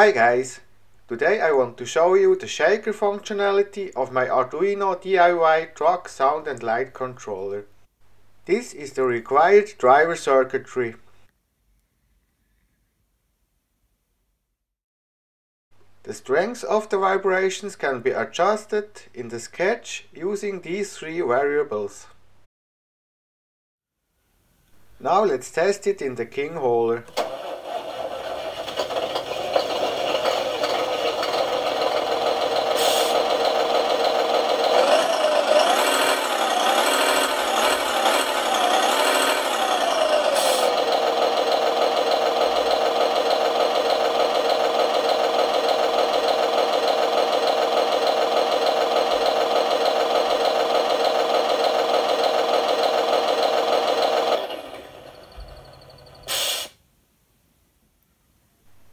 Hi guys! Today I want to show you the shaker functionality of my Arduino DIY truck sound and light controller. This is the required driver circuitry. The strength of the vibrations can be adjusted in the sketch using these three variables. Now let's test it in the King Hauler.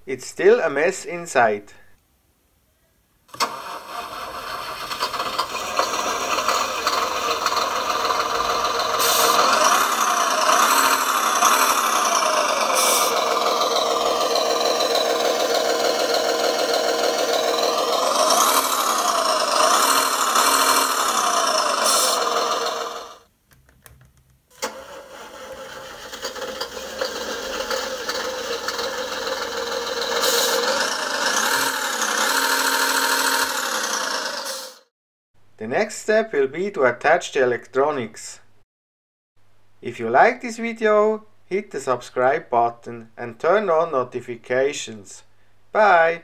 It's still a mess inside. The next step will be to attach the electronics. If you like this video, hit the subscribe button and turn on notifications. Bye!